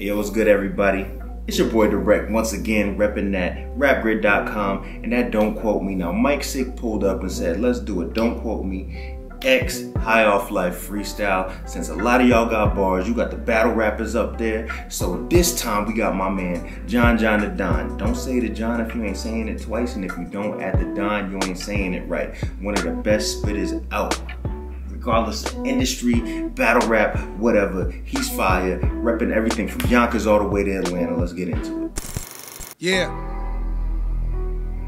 Yo, what's good, everybody? It's your boy Drect once again, repping that rapgrid.com and that Don't Quote Me. Now, Mike Sick pulled up and said, Let's do it. Don't Quote Me. X High Off Life freestyle. Since a lot of y'all got bars, you got the battle rappers up there. So this time we got my man John John Da Don. Don't say the John if you ain't saying it twice, and if you don't add the Don, you ain't saying it right. One of the best spitters out regardless of industry, battle rap, whatever. He's fire, repping everything from Yonkers all the way to Atlanta. Let's get into it. Yeah.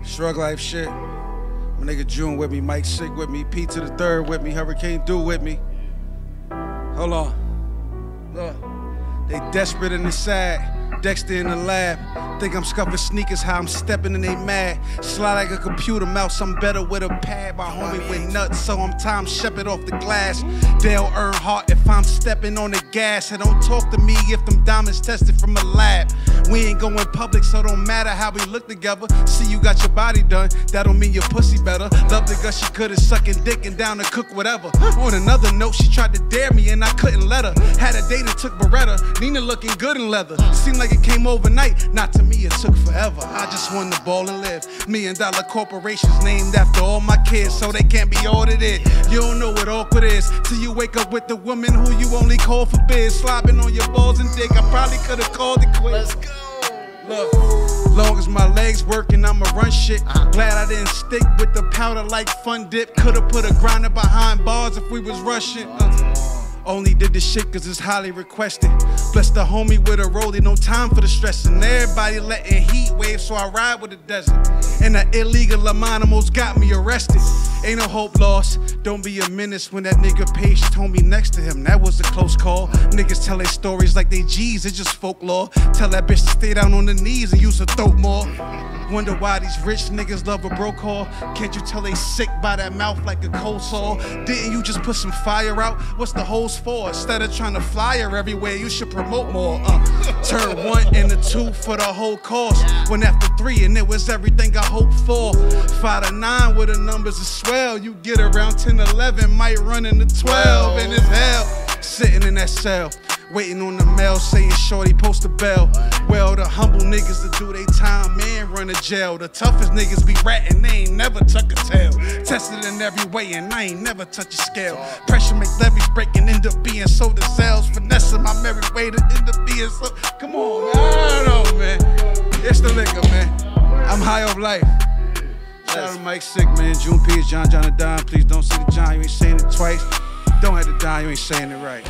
Shrug life shit. My nigga June with me, Mike Sick with me, Pete to the third with me, Hurricane Do with me. Hold on. Look. They desperate and they sad. Dexter in the lab. Think I'm scuffing sneakers, how I'm stepping and they mad. Slide like a computer mouse, I'm better with a pad. My homie with nuts, so I'm Tom Shepard off the glass. Dale Earnhardt if I'm stepping on the gas. And don't talk to me if them diamonds tested from a lab. We ain't going public, so don't matter how we look together. See, you got your body done, that don't mean your pussy better. Love the girl, she could have sucking dick and down to cook whatever. On another note, she tried to dare me and I couldn't let her. Had a date that took Beretta, Nina looking good in leather. Seemed like it came overnight, not to me, it took forever. I just won the ball and live. Million dollar corporations named after all my kids, so they can't be audited. You don't know what awkward is till you wake up with the woman who you only call for biz. Slobbing on your balls and dick, I probably could have called it quits. Let's go. Look, long as my legs working, I'ma run shit. Uh-huh. Glad I didn't stick with the powder like Fun Dip. Could've put a grinder behind bars if we was rushing. Uh. Only did this shit cause it's highly requested. Bless the homie with a rollie, no time for the stressing. Everybody letting heat waves, so I ride with the desert. And the illegal animals got me arrested. Ain't no hope lost. Don't be a menace when that nigga Page told me next to him. That was a close call. Niggas tell their stories like they G's, it's just folklore. Tell that bitch to stay down on the knees and use her throat more. Wonder why these rich niggas love a broke haul. Can't you tell they sick by that mouth like a cold sore? Didn't you just put some fire out? What's the for? Instead of trying to flyer everywhere, you should promote more. Uh, turn one into two for the whole cost. Went after three and it was everything I hoped for. Five to nine with the numbers are swell. You get around 10, 11, might run into 12 and it's hell. Sitting in that cell. Waiting on the mail saying shorty post a bell. Well, the humble niggas that do they time, man, run to jail. The toughest niggas be ratting, they ain't never tuck a tail. Tested in every way, and I ain't never touch a scale. Pressure make breaking, being sold to sales. Finessing my merry way to end up being so. Come on, man. I don't know, man. It's the liquor, man. I'm high off life. Shout out to Mike Sick, man. June P. John John Da Don. Please don't say the John, you ain't saying it twice. Don't have to die, you ain't saying it right.